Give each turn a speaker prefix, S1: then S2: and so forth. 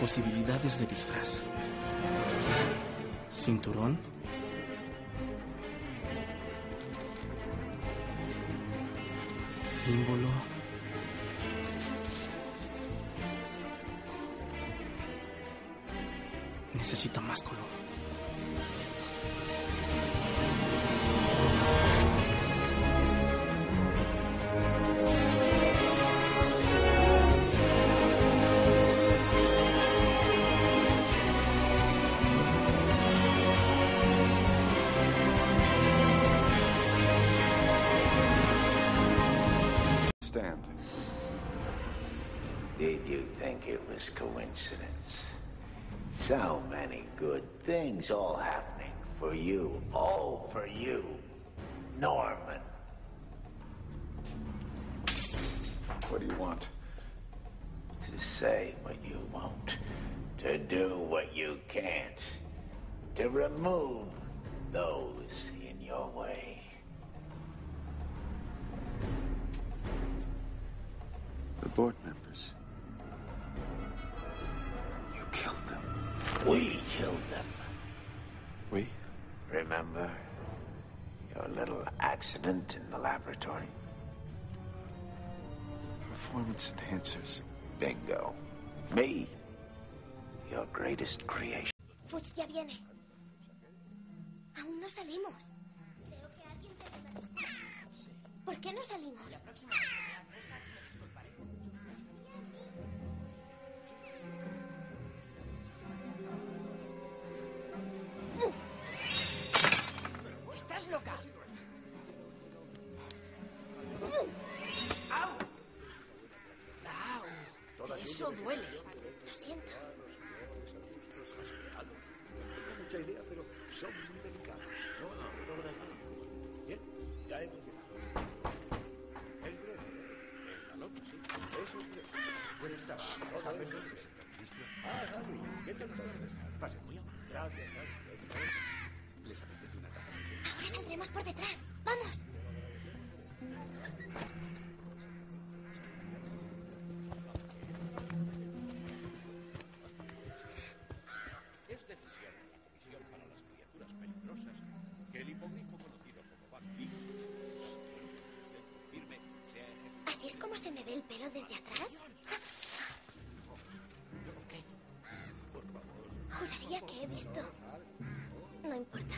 S1: Posibilidades de disfraz. Cinturón. Símbolo. Necesito más color.
S2: Stand.
S3: Did you think it was coincidence? So many good things all happening for you, all for you, Norman.
S2: What do you want?
S3: To say what you won't, to do what you can't, to remove those in your way.
S2: Board members. You killed them.
S3: We killed them.
S2: We?
S3: Remember your little accident in the laboratory?
S2: Performance enhancers.
S3: Bingo. Me, your greatest creation.
S4: Fudge ya viene. Aún no salimos. Creo que alguien debe avisar. ¿Por qué no salimos?
S5: ¿Estás Eso duele.
S4: Lo siento.
S6: mucha idea, pero son muy delicados. No, no, no. Bien, ya hemos llegado. El gremio, el balón, sí. Eso es bien. Buenas tardes. Hola, Benjamin. Ah, Harry, ¿qué tal estás? Pase muy amable. Gracias, Harry. ¿Les apetece una taza de té?
S4: Ahora saldremos por detrás. ¡Vamos!
S6: Ejecutado.
S4: ¿Así es como se me ve el pelo desde atrás? Juraría que he visto. No importa.